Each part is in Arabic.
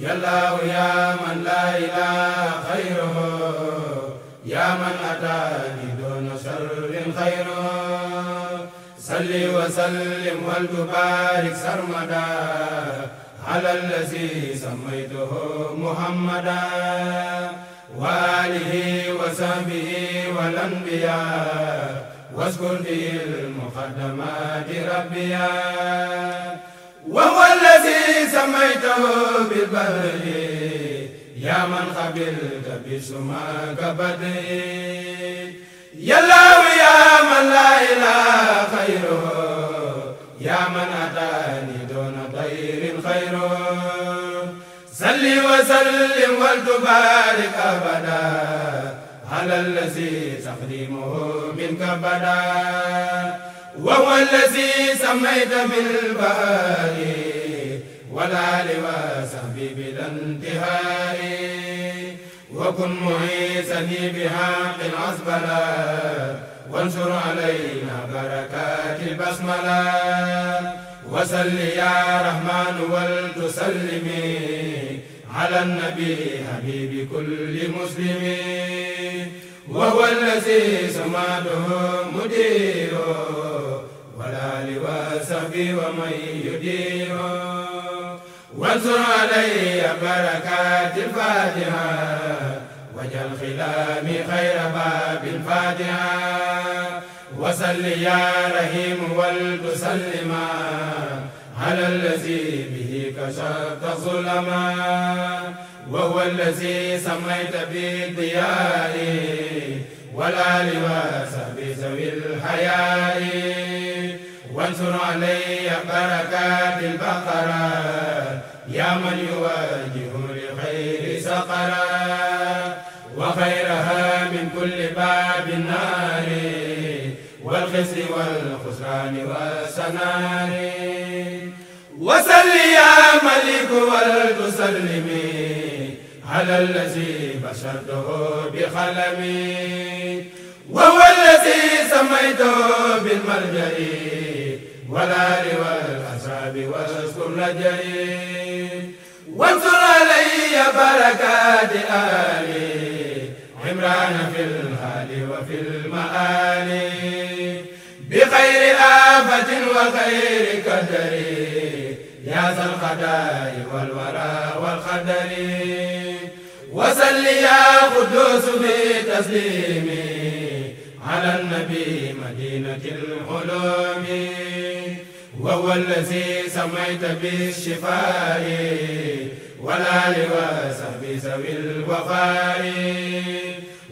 يا الله يا من لا إله خيره يا من أتاني دون شر خيره. صل وسلم وتبارك سرمدا على الذي سميته محمدا وآله وصحبه والأنبياء. واذكر به المقدمات ربيا. سميته بالبدر يا من قبلت بسماك بدر. يا الله يا من لا إله خيره يا من أتاني دون طير خيره. صل وسلم وتبارك أبدا على الذي تقديمه منك بدا وهو الذي سميت بالبهار والآل وصحبه بلا انتهاء وكن معيسني بحق العزبلة وانشر علينا بركات البسملة. وسل يا رحمن ولتسلمي على النبي حبيب كل مسلم. وهو الذي سماته مدير والآل وصحبه ومن يدير. وانصر علي بركات الفاتحة وجل خلامي خير باب الفاتحة. وصل يا رحيم ولتسلما على الذي به كشفت الظلما وهو الذي سميت بالضياء والآل وصحبه ذوي الحياء. وانصر علي بركات من يواجه لخير سقرا وخيرها من كل باب النار والخزي والخسران والسنار. وسل يا ملك ولتسلمي على الذي بشرته بخلمي وهو الذي سميته بالملجأ والآل والأصحاب واذكر لجئي وانصر علي بركات آلي. عمران في الحال وفي المآل. بخير آفة وخير قدر. يا ذا القداء والورى والقدر. وسل يا قدوس بتسليمي على النبي مدينة العلوم وهو الذي سميت بالشفاء والآل وصحب ذوي الوفاء.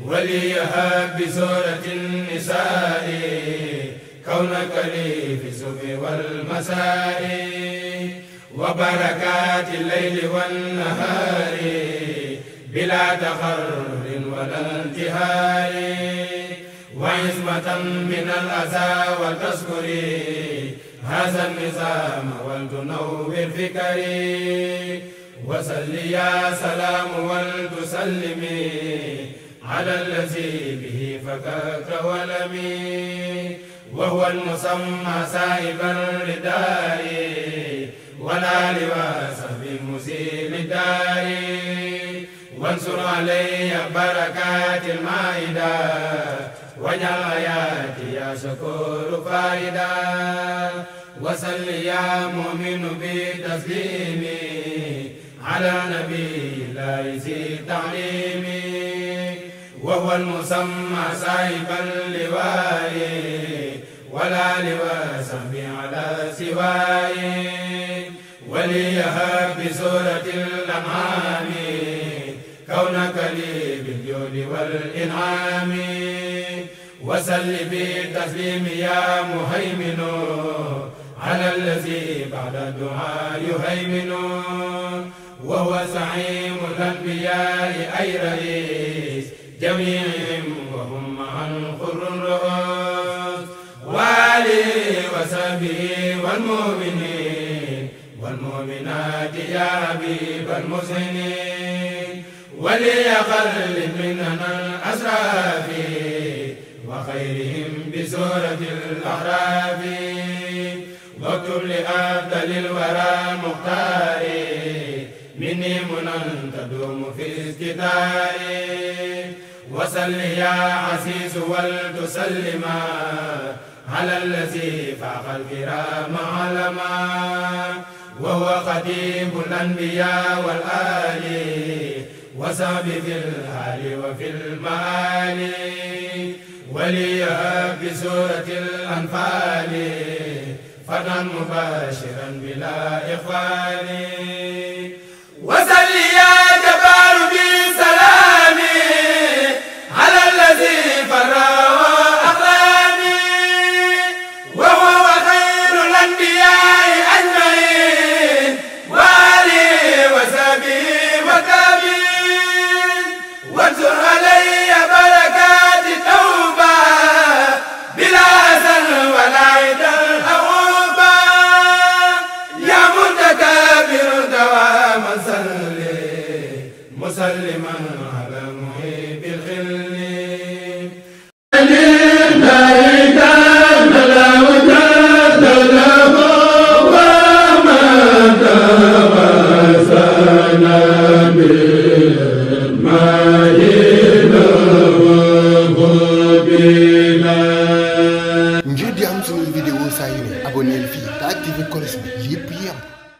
وليهب بسورة النساء كونك لي في الصبح والمساء. وبركات الليل والنهار بلا تخرر ولا انتهار وعزمة من الأذى والتذكر هذا النظام ولتنور فكري وسل يا سلام ولتسلمي على الذي به فكك ولمي وهو المسمى سائب الرداء. والآل وصحب مسيل الدار وانصر علي بركات المائدة. واجعل حياتي يا شكور فائدة. وسل يا مؤمن بتسليمي على نبي لا يزيد تعليمي وهو المسمى سايب اللواء ولا لواء سمي على سواي وليهب بسورة الأنعام كونك لي بالجود والإنعام. وسل بالتسليم يا مهيمن على الذي بعد الدعاء يهيمن وهو زعيم الأنبياء أي رئيس جميعهم وهم معا خر الرؤوس وآله وصحبه والمؤمنين والمؤمنات يا حبيب المسلمين وليقل مننا الأسراف وخيرهم بسورة الأحراف واكتب لأفضل الورى المختار من مني منى تدوم في استداري وصل يا عزيز ولتسلما على الذي فاق الكرام علما. وهو قديم الأنبياء والآل. وصحب في الحال وفي المآل. ولي بسورة الأنفال. فتى مباشرا بلا إخوان